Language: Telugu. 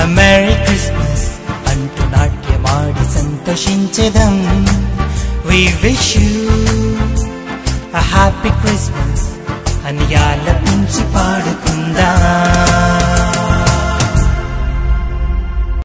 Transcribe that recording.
మెరీ క్రిస్మస్ అంటూ నాట్యమాడి సంతోషించదం. We wish you happy Christmas అని